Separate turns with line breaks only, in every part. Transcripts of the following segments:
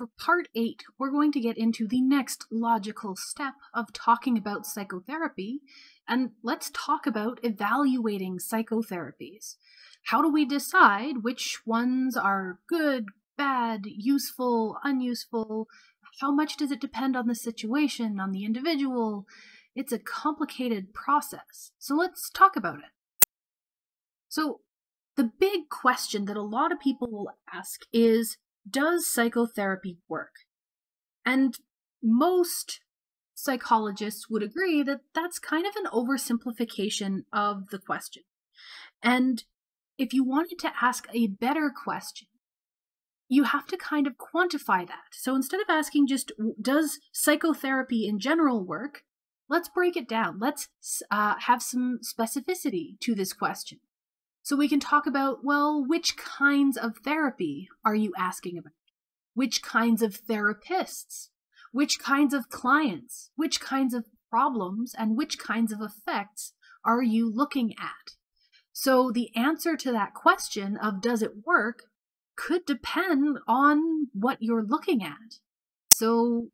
for part eight, we're going to get into the next logical step of talking about psychotherapy, and let's talk about evaluating psychotherapies. How do we decide which ones are good, bad, useful, unuseful? How much does it depend on the situation, on the individual? It's a complicated process. So let's talk about it. So, the big question that a lot of people will ask is Does psychotherapy work? And most psychologists would agree that that's kind of an oversimplification of the question. And if you wanted to ask a better question, you have to kind of quantify that. So instead of asking just, does psychotherapy in general work? Let's break it down. Let's uh, have some specificity to this question. So we can talk about, well, which kinds of therapy are you asking about? Which kinds of therapists? Which kinds of clients? Which kinds of problems and which kinds of effects are you looking at? So the answer to that question of does it work could depend on what you're looking at. So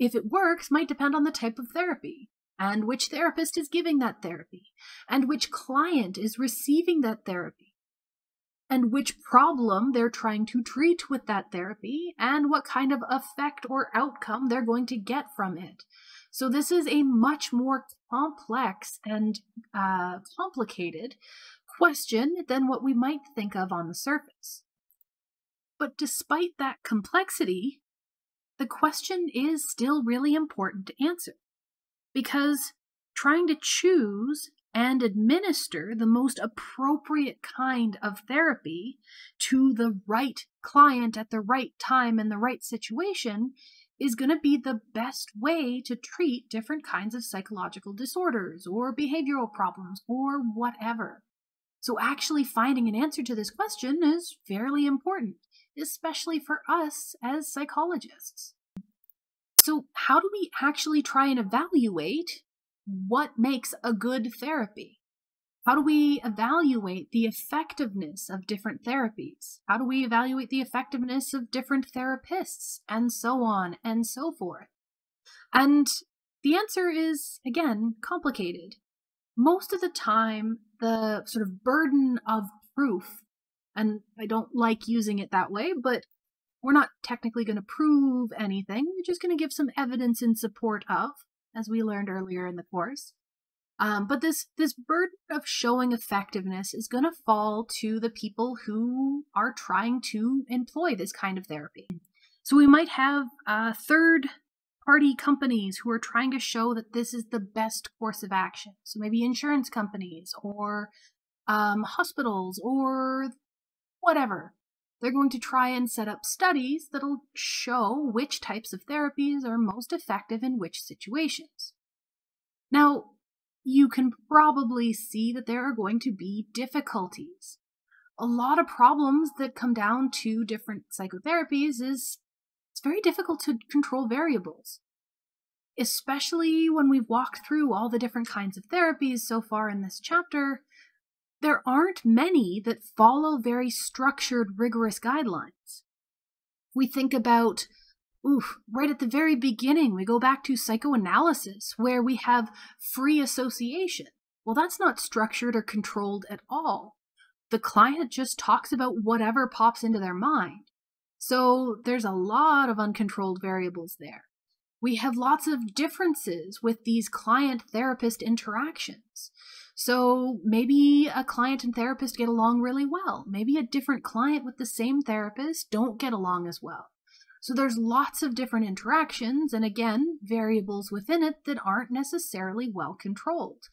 if it works might depend on the type of therapy and which therapist is giving that therapy, and which client is receiving that therapy, and which problem they're trying to treat with that therapy, and what kind of effect or outcome they're going to get from it. So, this is a much more complex and uh, complicated question than what we might think of on the surface. But despite that complexity, the question is still really important to answer because trying to choose and administer the most appropriate kind of therapy to the right client at the right time in the right situation is going to be the best way to treat different kinds of psychological disorders or behavioral problems or whatever. So, actually finding an answer to this question is fairly important, especially for us as psychologists. So, how do we actually try and evaluate what makes a good therapy? How do we evaluate the effectiveness of different therapies? How do we evaluate the effectiveness of different therapists? And so on and so forth. And the answer is, again, complicated. Most of the time, the sort of burden of proof, and I don't like using it that way, but we're not technically going to prove anything. We're just going to give some evidence in support of, as we learned earlier in the course. Um, but this this burden of showing effectiveness is going to fall to the people who are trying to employ this kind of therapy. So we might have uh, third party companies who are trying to show that this is the best course of action. So maybe insurance companies or um, hospitals or whatever. They're going to try and set up studies that'll show which types of therapies are most effective in which situations. Now, you can probably see that there are going to be difficulties. A lot of problems that come down to different psychotherapies is it's very difficult to control variables. Especially when we've walked through all the different kinds of therapies so far in this chapter, there aren't many that follow very structured, rigorous guidelines. We think about, oof, right at the very beginning, we go back to psychoanalysis, where we have free association. Well, that's not structured or controlled at all. The client just talks about whatever pops into their mind. So there's a lot of uncontrolled variables there. We have lots of differences with these client therapist interactions. So maybe a client and therapist get along really well. Maybe a different client with the same therapist don't get along as well. So there's lots of different interactions and again, variables within it that aren't necessarily well controlled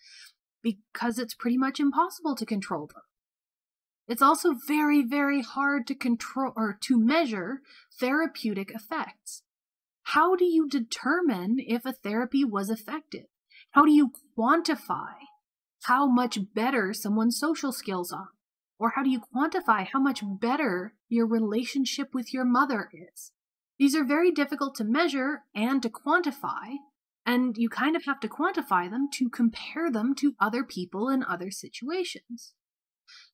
because it's pretty much impossible to control them. It's also very, very hard to control or to measure therapeutic effects. How do you determine if a therapy was effective? How do you quantify how much better someone's social skills are? Or how do you quantify how much better your relationship with your mother is? These are very difficult to measure and to quantify, and you kind of have to quantify them to compare them to other people in other situations.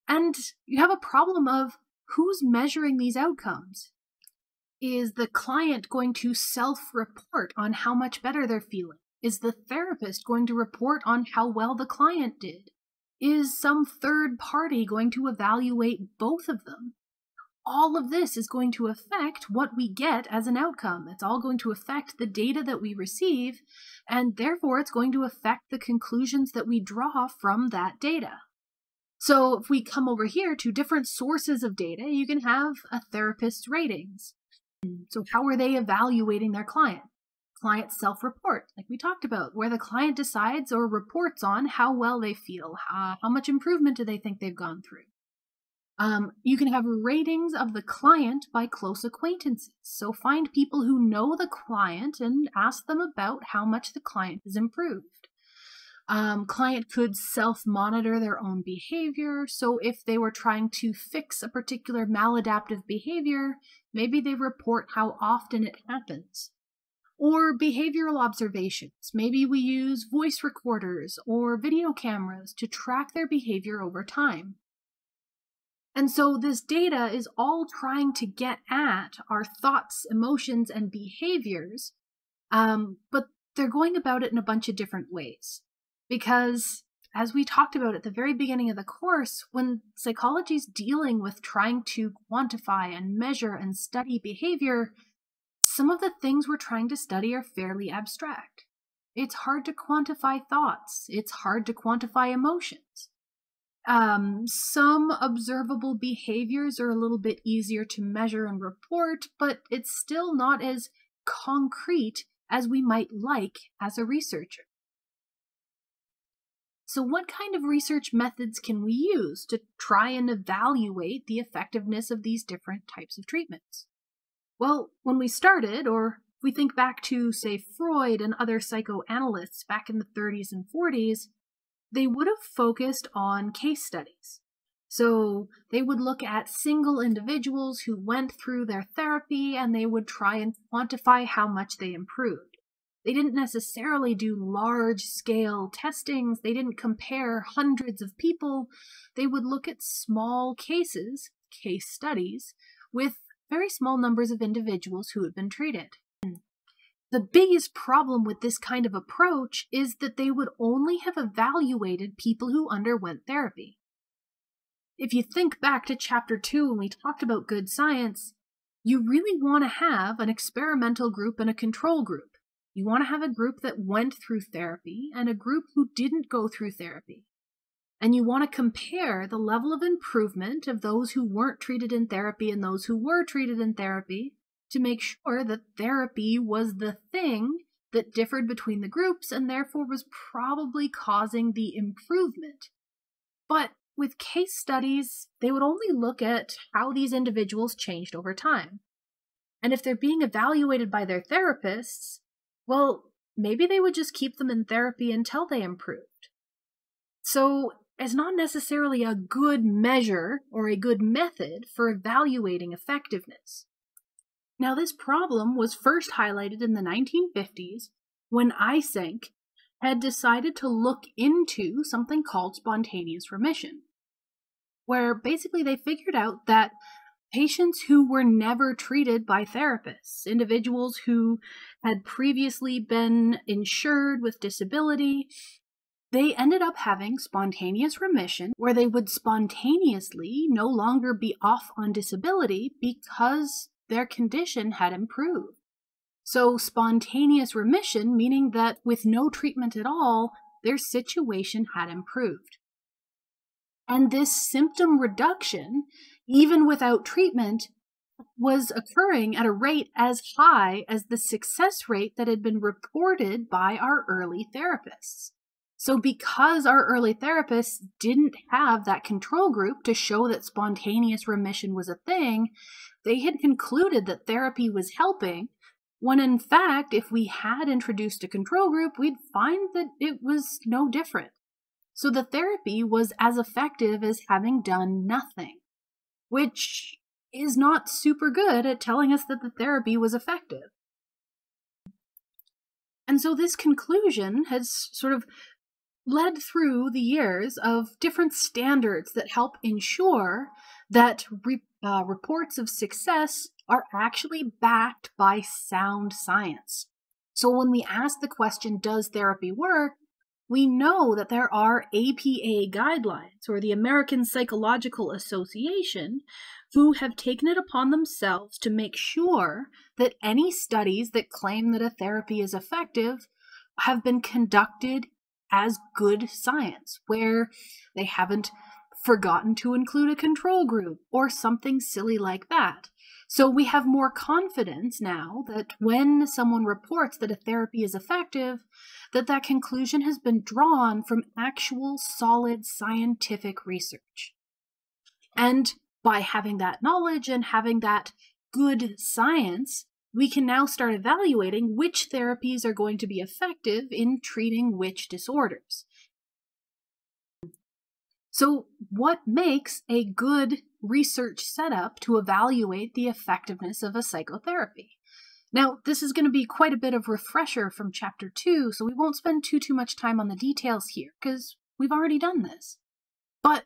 And you have a problem of who's measuring these outcomes? Is the client going to self report on how much better they're feeling? Is the therapist going to report on how well the client did? Is some third party going to evaluate both of them? All of this is going to affect what we get as an outcome. It's all going to affect the data that we receive, and therefore it's going to affect the conclusions that we draw from that data. So if we come over here to different sources of data, you can have a therapist's ratings. So how are they evaluating their client? Client self report, like we talked about, where the client decides or reports on how well they feel, how, how much improvement do they think they've gone through. Um, you can have ratings of the client by close acquaintances. So find people who know the client and ask them about how much the client has improved. Um, client could self monitor their own behavior. So if they were trying to fix a particular maladaptive behavior, maybe they report how often it happens or behavioral observations. Maybe we use voice recorders or video cameras to track their behavior over time. And so this data is all trying to get at our thoughts, emotions, and behaviors, um, but they're going about it in a bunch of different ways. Because, as we talked about at the very beginning of the course, when psychology is dealing with trying to quantify and measure and study behavior, some of the things we're trying to study are fairly abstract. It's hard to quantify thoughts, it's hard to quantify emotions. Um, some observable behaviors are a little bit easier to measure and report, but it's still not as concrete as we might like as a researcher. So, what kind of research methods can we use to try and evaluate the effectiveness of these different types of treatments? Well, when we started, or if we think back to, say, Freud and other psychoanalysts back in the 30s and 40s, they would have focused on case studies. So they would look at single individuals who went through their therapy and they would try and quantify how much they improved. They didn't necessarily do large scale testings, they didn't compare hundreds of people. They would look at small cases, case studies, with very small numbers of individuals who had been treated. The biggest problem with this kind of approach is that they would only have evaluated people who underwent therapy. If you think back to chapter 2 when we talked about good science, you really want to have an experimental group and a control group. You want to have a group that went through therapy and a group who didn't go through therapy and you want to compare the level of improvement of those who weren't treated in therapy and those who were treated in therapy to make sure that therapy was the thing that differed between the groups and therefore was probably causing the improvement. But with case studies, they would only look at how these individuals changed over time. And if they're being evaluated by their therapists, well, maybe they would just keep them in therapy until they improved. So is not necessarily a good measure or a good method for evaluating effectiveness. Now, this problem was first highlighted in the 1950s when Eysenck had decided to look into something called spontaneous remission, where basically they figured out that patients who were never treated by therapists, individuals who had previously been insured with disability, they ended up having spontaneous remission where they would spontaneously no longer be off on disability because their condition had improved. So, spontaneous remission, meaning that with no treatment at all, their situation had improved. And this symptom reduction, even without treatment, was occurring at a rate as high as the success rate that had been reported by our early therapists. So, because our early therapists didn't have that control group to show that spontaneous remission was a thing, they had concluded that therapy was helping, when in fact, if we had introduced a control group, we'd find that it was no different. So, the therapy was as effective as having done nothing, which is not super good at telling us that the therapy was effective. And so this conclusion has sort of led through the years of different standards that help ensure that re- uh, reports of success are actually backed by sound science. So when we ask the question, does therapy work? We know that there are APA guidelines, or the American Psychological Association, who have taken it upon themselves to make sure that any studies that claim that a therapy is effective have been conducted as good science, where they haven't forgotten to include a control group or something silly like that. So we have more confidence now that when someone reports that a therapy is effective, that that conclusion has been drawn from actual solid scientific research. And by having that knowledge and having that good science, we can now start evaluating which therapies are going to be effective in treating which disorders. So, what makes a good research setup to evaluate the effectiveness of a psychotherapy? Now, this is going to be quite a bit of refresher from chapter 2, so we won't spend too too much time on the details here because we've already done this. But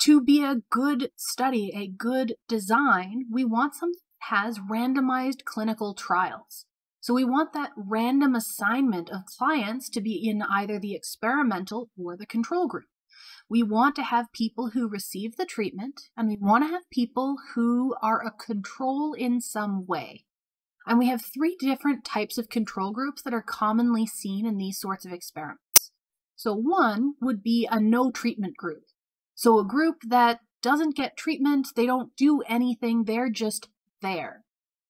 to be a good study, a good design, we want something has randomized clinical trials. So we want that random assignment of clients to be in either the experimental or the control group. We want to have people who receive the treatment, and we want to have people who are a control in some way. And we have three different types of control groups that are commonly seen in these sorts of experiments. So, one would be a no treatment group. So, a group that doesn't get treatment, they don't do anything, they're just there.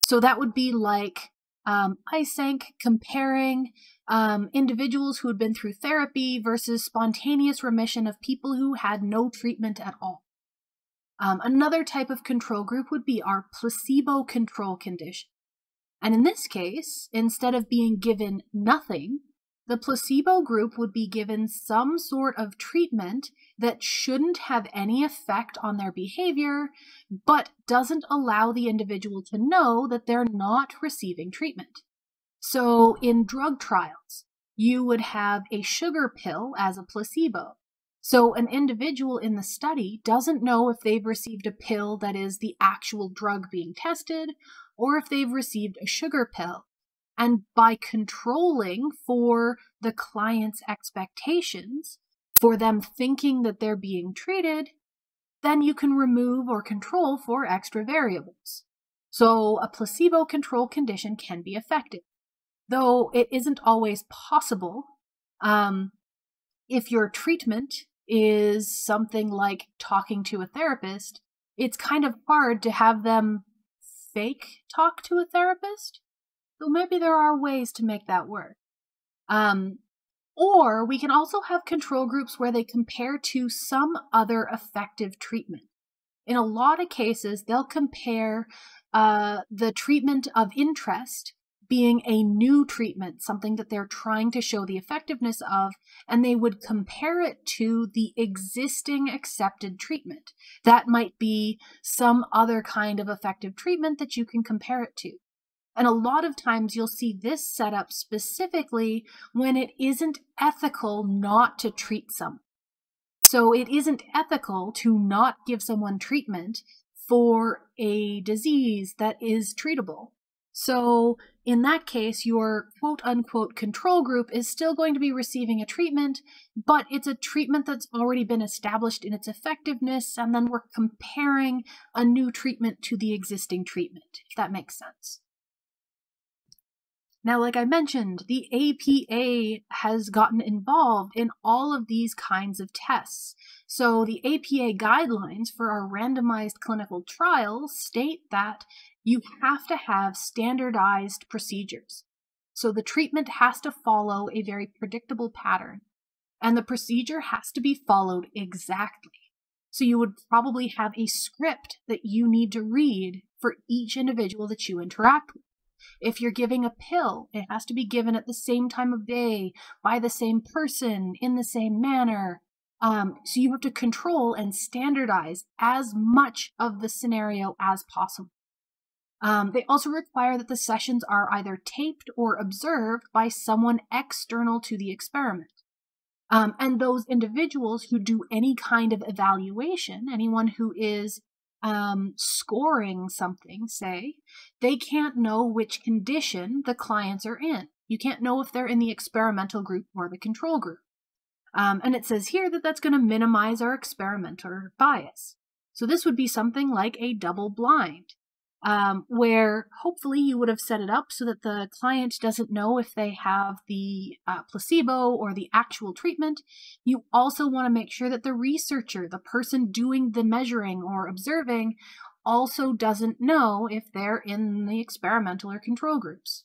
So, that would be like um, Eysenck comparing um, individuals who had been through therapy versus spontaneous remission of people who had no treatment at all. Um, another type of control group would be our placebo control condition. And in this case, instead of being given nothing, the placebo group would be given some sort of treatment that shouldn't have any effect on their behavior, but doesn't allow the individual to know that they're not receiving treatment. So, in drug trials, you would have a sugar pill as a placebo. So, an individual in the study doesn't know if they've received a pill that is the actual drug being tested or if they've received a sugar pill. And by controlling for the client's expectations, for them thinking that they're being treated, then you can remove or control for extra variables. So a placebo control condition can be effective though it isn't always possible. Um, if your treatment is something like talking to a therapist, it's kind of hard to have them fake talk to a therapist. So maybe there are ways to make that work. Um, or we can also have control groups where they compare to some other effective treatment. In a lot of cases, they'll compare uh, the treatment of interest being a new treatment, something that they're trying to show the effectiveness of, and they would compare it to the existing accepted treatment. That might be some other kind of effective treatment that you can compare it to. And a lot of times you'll see this set up specifically when it isn't ethical not to treat someone. So it isn't ethical to not give someone treatment for a disease that is treatable. So, in that case, your quote unquote control group is still going to be receiving a treatment, but it's a treatment that's already been established in its effectiveness, and then we're comparing a new treatment to the existing treatment, if that makes sense. Now, like I mentioned, the APA has gotten involved in all of these kinds of tests. So, the APA guidelines for our randomized clinical trials state that you have to have standardized procedures. So the treatment has to follow a very predictable pattern, and the procedure has to be followed exactly. So you would probably have a script that you need to read for each individual that you interact with. If you're giving a pill, it has to be given at the same time of day, by the same person, in the same manner. Um, so you have to control and standardize as much of the scenario as possible. Um, they also require that the sessions are either taped or observed by someone external to the experiment. Um, and those individuals who do any kind of evaluation, anyone who is um, scoring something, say, they can't know which condition the clients are in. You can't know if they're in the experimental group or the control group. Um, and it says here that that's going to minimize our experimenter bias. So this would be something like a double blind um, where hopefully you would have set it up so that the client doesn't know if they have the uh, placebo or the actual treatment. You also want to make sure that the researcher, the person doing the measuring or observing, also doesn't know if they're in the experimental or control groups.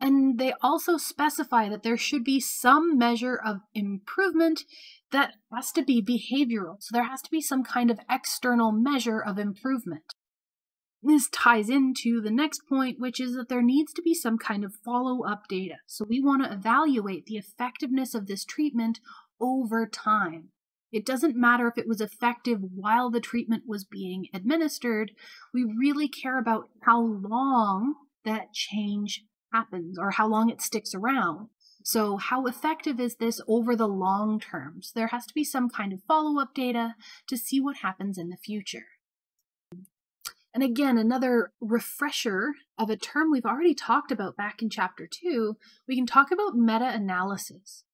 And they also specify that there should be some measure of improvement that has to be behavioral. So there has to be some kind of external measure of improvement. This ties into the next point, which is that there needs to be some kind of follow up data. So we want to evaluate the effectiveness of this treatment over time. It doesn't matter if it was effective while the treatment was being administered. We really care about how long that change happens or how long it sticks around. So, how effective is this over the long term? So, there has to be some kind of follow up data to see what happens in the future. And again, another refresher of a term we've already talked about back in chapter two, we can talk about meta analysis.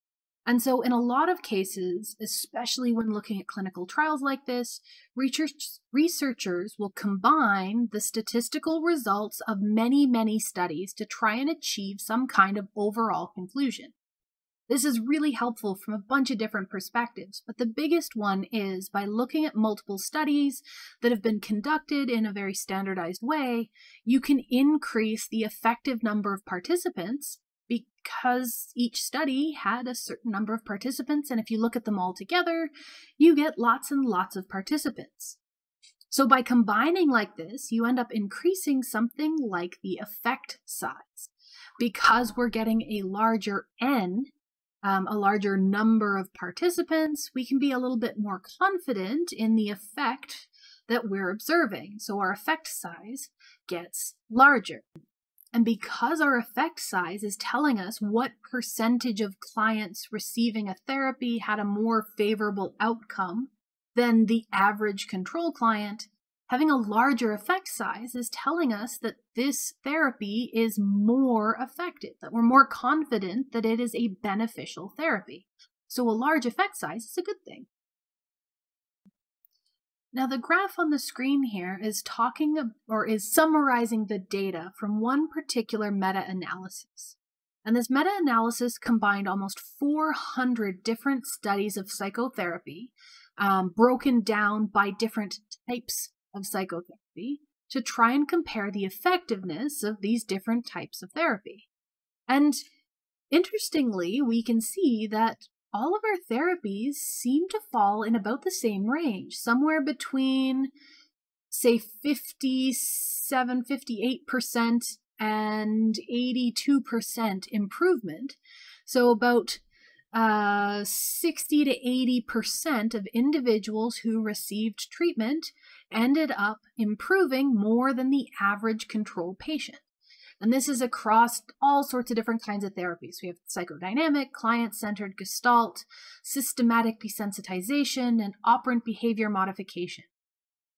And so, in a lot of cases, especially when looking at clinical trials like this, research, researchers will combine the statistical results of many, many studies to try and achieve some kind of overall conclusion. This is really helpful from a bunch of different perspectives, but the biggest one is by looking at multiple studies that have been conducted in a very standardized way, you can increase the effective number of participants because each study had a certain number of participants, and if you look at them all together, you get lots and lots of participants. So by combining like this, you end up increasing something like the effect size. Because we're getting a larger N um, a larger number of participants, we can be a little bit more confident in the effect that we're observing. So our effect size gets larger. And because our effect size is telling us what percentage of clients receiving a therapy had a more favorable outcome than the average control client, having a larger effect size is telling us that this therapy is more effective, that we're more confident that it is a beneficial therapy. So a large effect size is a good thing. Now, the graph on the screen here is talking or is summarizing the data from one particular meta analysis. And this meta analysis combined almost 400 different studies of psychotherapy, um, broken down by different types of psychotherapy to try and compare the effectiveness of these different types of therapy. And interestingly, we can see that all of our therapies seem to fall in about the same range, somewhere between, say, 57, 58% and 82% improvement. So, about uh, 60 to 80% of individuals who received treatment ended up improving more than the average control patient. And this is across all sorts of different kinds of therapies. We have psychodynamic, client centered, gestalt, systematic desensitization, and operant behavior modification.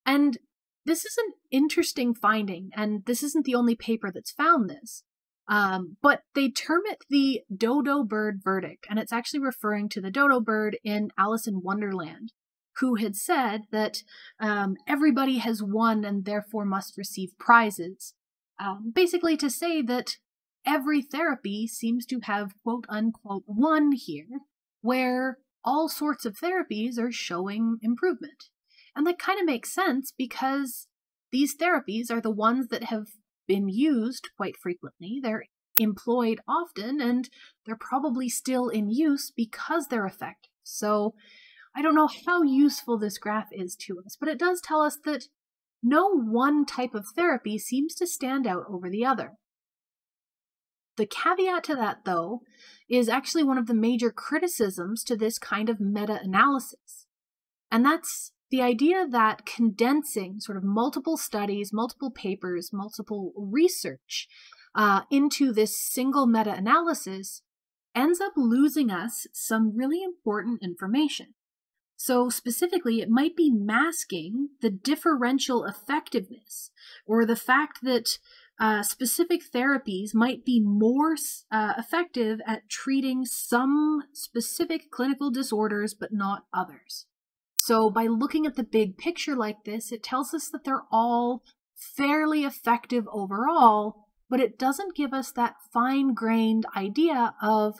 And this is an interesting finding, and this isn't the only paper that's found this. Um, but they term it the dodo bird verdict, and it's actually referring to the dodo bird in Alice in Wonderland, who had said that um, everybody has won and therefore must receive prizes. Um, basically, to say that every therapy seems to have quote unquote won here, where all sorts of therapies are showing improvement. And that kind of makes sense because these therapies are the ones that have been used quite frequently. They're employed often, and they're probably still in use because they're effective. So I don't know how useful this graph is to us, but it does tell us that no one type of therapy seems to stand out over the other. The caveat to that, though, is actually one of the major criticisms to this kind of meta analysis. And that's the idea that condensing sort of multiple studies, multiple papers, multiple research uh, into this single meta analysis ends up losing us some really important information. So, specifically, it might be masking the differential effectiveness or the fact that uh, specific therapies might be more uh, effective at treating some specific clinical disorders but not others. So, by looking at the big picture like this, it tells us that they're all fairly effective overall, but it doesn't give us that fine grained idea of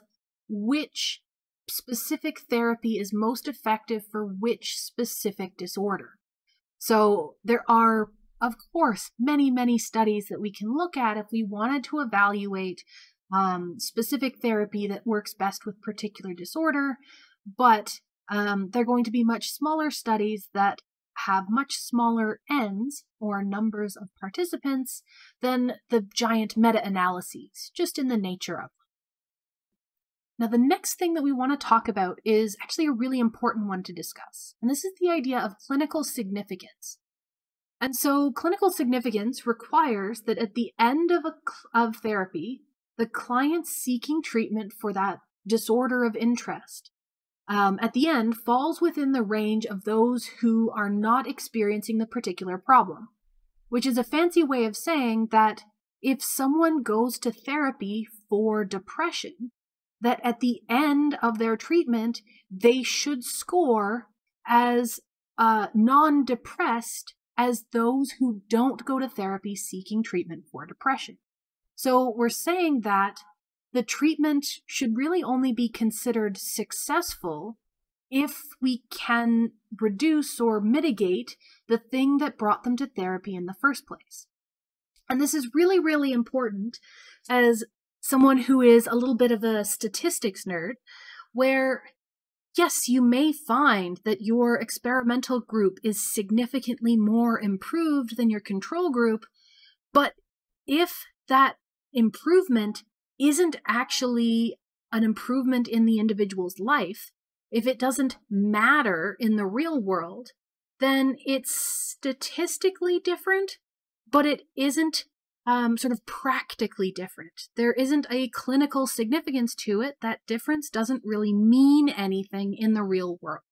which specific therapy is most effective for which specific disorder. So there are, of course, many, many studies that we can look at if we wanted to evaluate um, specific therapy that works best with particular disorder, but um, they're going to be much smaller studies that have much smaller n's or numbers of participants than the giant meta analyses, just in the nature of now, the next thing that we want to talk about is actually a really important one to discuss, and this is the idea of clinical significance. And so, clinical significance requires that at the end of, a, of therapy, the client seeking treatment for that disorder of interest um, at the end falls within the range of those who are not experiencing the particular problem, which is a fancy way of saying that if someone goes to therapy for depression, that at the end of their treatment, they should score as uh, non depressed as those who don't go to therapy seeking treatment for depression. So we're saying that the treatment should really only be considered successful if we can reduce or mitigate the thing that brought them to therapy in the first place. And this is really, really important as someone who is a little bit of a statistics nerd, where yes, you may find that your experimental group is significantly more improved than your control group, but if that improvement isn't actually an improvement in the individual's life, if it doesn't matter in the real world, then it's statistically different, but it isn't um, sort of practically different. There isn't a clinical significance to it. That difference doesn't really mean anything in the real world.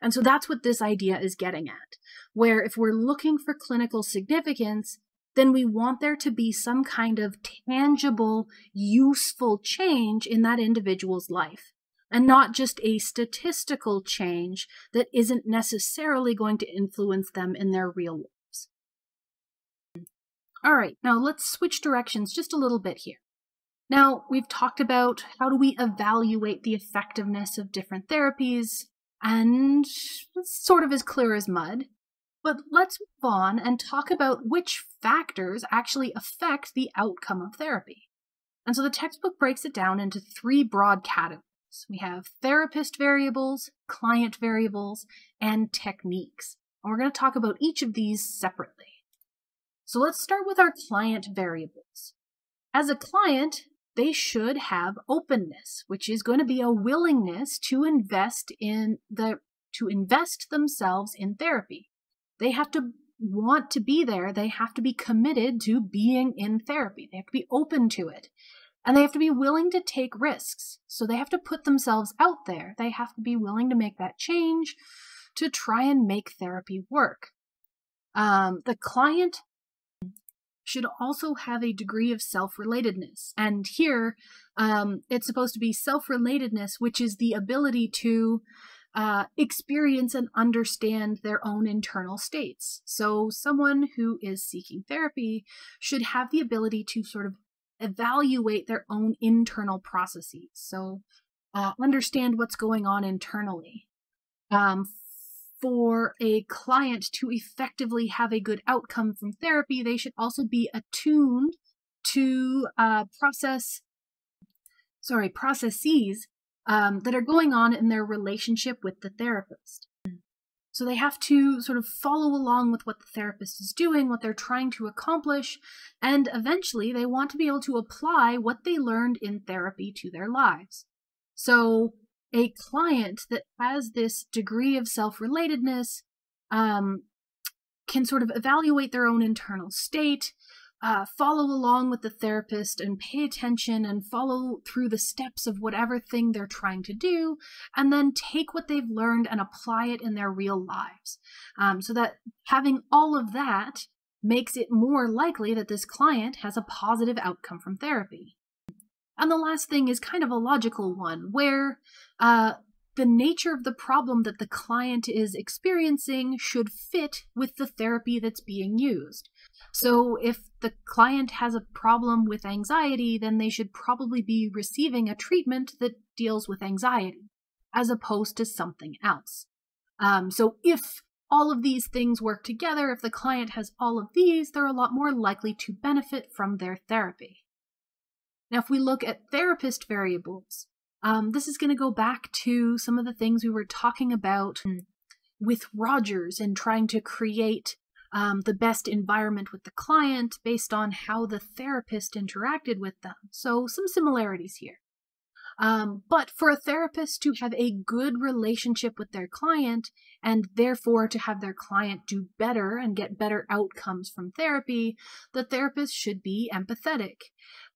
And so that's what this idea is getting at, where if we're looking for clinical significance, then we want there to be some kind of tangible, useful change in that individual's life, and not just a statistical change that isn't necessarily going to influence them in their real all right, now let's switch directions just a little bit here. Now, we've talked about how do we evaluate the effectiveness of different therapies, and it's sort of as clear as mud. But let's move on and talk about which factors actually affect the outcome of therapy. And so the textbook breaks it down into three broad categories. We have therapist variables, client variables, and techniques. And we're going to talk about each of these separately. So let's start with our client variables. As a client, they should have openness, which is going to be a willingness to invest in the to invest themselves in therapy. They have to want to be there. They have to be committed to being in therapy. They have to be open to it. And they have to be willing to take risks. So they have to put themselves out there. They have to be willing to make that change to try and make therapy work. Um, the client should also have a degree of self relatedness. And here, um, it's supposed to be self relatedness, which is the ability to uh, experience and understand their own internal states. So, someone who is seeking therapy should have the ability to sort of evaluate their own internal processes. So, uh, understand what's going on internally. Um, for a client to effectively have a good outcome from therapy, they should also be attuned to uh, process, sorry, processes um, that are going on in their relationship with the therapist. So they have to sort of follow along with what the therapist is doing, what they're trying to accomplish, and eventually they want to be able to apply what they learned in therapy to their lives. So a client that has this degree of self relatedness um, can sort of evaluate their own internal state, uh, follow along with the therapist and pay attention and follow through the steps of whatever thing they're trying to do, and then take what they've learned and apply it in their real lives. Um, so that having all of that makes it more likely that this client has a positive outcome from therapy. And the last thing is kind of a logical one, where uh, the nature of the problem that the client is experiencing should fit with the therapy that's being used. So, if the client has a problem with anxiety, then they should probably be receiving a treatment that deals with anxiety, as opposed to something else. Um, so, if all of these things work together, if the client has all of these, they're a lot more likely to benefit from their therapy. Now, if we look at therapist variables, um, this is going to go back to some of the things we were talking about with Rogers and trying to create um, the best environment with the client based on how the therapist interacted with them. So, some similarities here. Um, but for a therapist to have a good relationship with their client and therefore to have their client do better and get better outcomes from therapy, the therapist should be empathetic.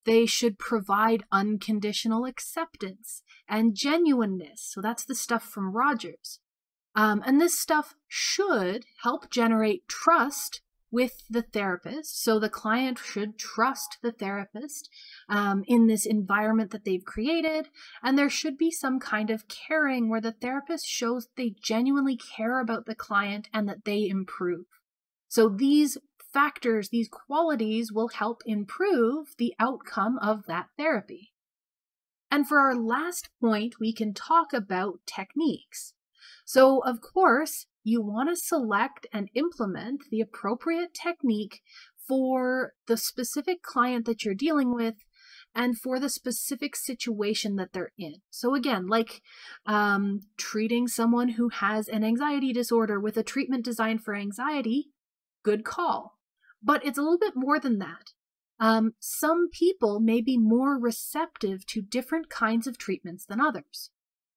They should provide unconditional acceptance and genuineness. So that's the stuff from Rogers. Um, and this stuff should help generate trust with the therapist. So the client should trust the therapist um, in this environment that they've created. And there should be some kind of caring where the therapist shows they genuinely care about the client and that they improve. So these factors, these qualities will help improve the outcome of that therapy. And for our last point, we can talk about techniques. So, of course, you want to select and implement the appropriate technique for the specific client that you're dealing with and for the specific situation that they're in. So, again, like um, treating someone who has an anxiety disorder with a treatment designed for anxiety, good call. But it's a little bit more than that. Um, some people may be more receptive to different kinds of treatments than others.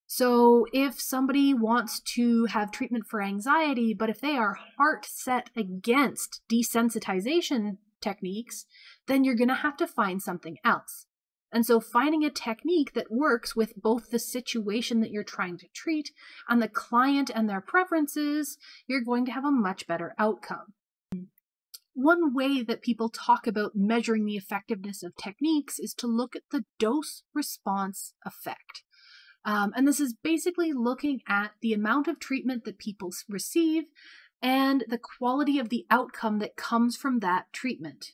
So, if somebody wants to have treatment for anxiety, but if they are heart set against desensitization techniques, then you're going to have to find something else. And so, finding a technique that works with both the situation that you're trying to treat and the client and their preferences, you're going to have a much better outcome. One way that people talk about measuring the effectiveness of techniques is to look at the dose response effect. Um, and this is basically looking at the amount of treatment that people receive and the quality of the outcome that comes from that treatment.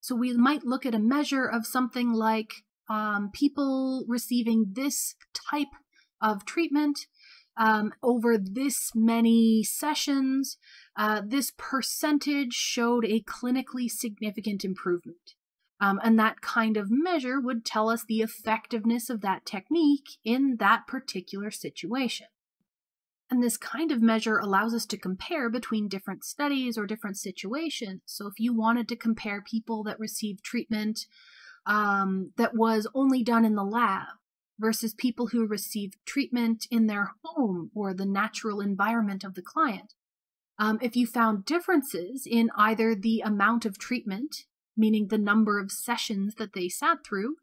So we might look at a measure of something like um, people receiving this type of treatment um, over this many sessions, uh, this percentage showed a clinically significant improvement. Um, and that kind of measure would tell us the effectiveness of that technique in that particular situation. And this kind of measure allows us to compare between different studies or different situations. So, if you wanted to compare people that received treatment um, that was only done in the lab versus people who received treatment in their home or the natural environment of the client, um, if you found differences in either the amount of treatment meaning the number of sessions that they sat through,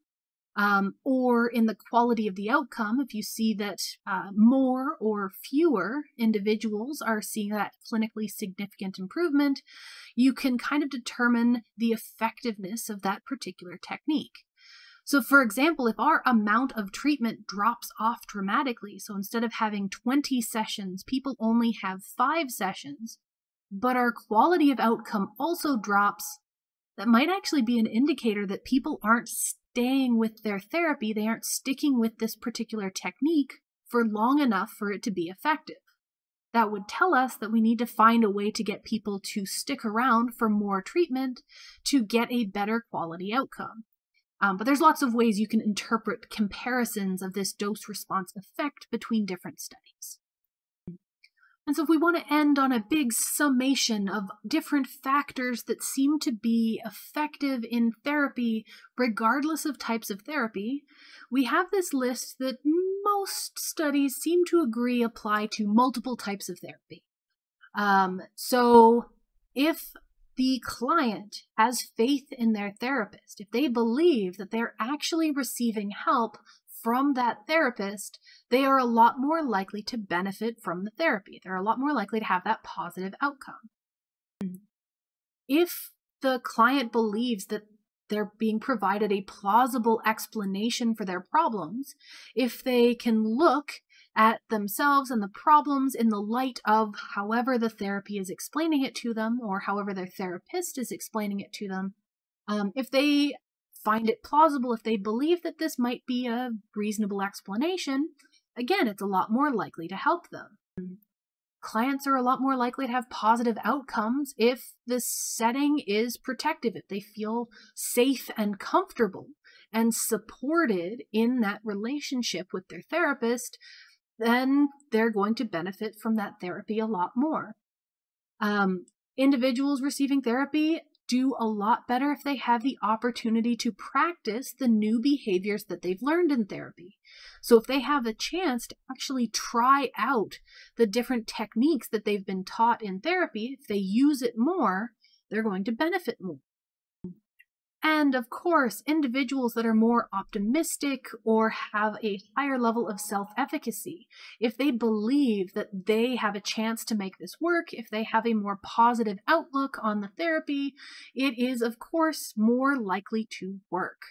um, or in the quality of the outcome, if you see that uh, more or fewer individuals are seeing that clinically significant improvement, you can kind of determine the effectiveness of that particular technique. So, for example, if our amount of treatment drops off dramatically, so instead of having 20 sessions, people only have five sessions, but our quality of outcome also drops that might actually be an indicator that people aren't staying with their therapy, they aren't sticking with this particular technique for long enough for it to be effective. That would tell us that we need to find a way to get people to stick around for more treatment to get a better quality outcome. Um, but there's lots of ways you can interpret comparisons of this dose response effect between different studies. And so, if we want to end on a big summation of different factors that seem to be effective in therapy, regardless of types of therapy, we have this list that most studies seem to agree apply to multiple types of therapy. Um, so, if the client has faith in their therapist, if they believe that they're actually receiving help from that therapist, they are a lot more likely to benefit from the therapy. They're a lot more likely to have that positive outcome. If the client believes that they're being provided a plausible explanation for their problems, if they can look at themselves and the problems in the light of however the therapy is explaining it to them or however their therapist is explaining it to them. Um, if they find it plausible, if they believe that this might be a reasonable explanation, again, it's a lot more likely to help them. Clients are a lot more likely to have positive outcomes if the setting is protective, if they feel safe and comfortable and supported in that relationship with their therapist then they're going to benefit from that therapy a lot more. Um, individuals receiving therapy do a lot better if they have the opportunity to practice the new behaviors that they've learned in therapy. So, if they have a chance to actually try out the different techniques that they've been taught in therapy, if they use it more, they're going to benefit more. And of course, individuals that are more optimistic or have a higher level of self efficacy, if they believe that they have a chance to make this work, if they have a more positive outlook on the therapy, it is, of course, more likely to work.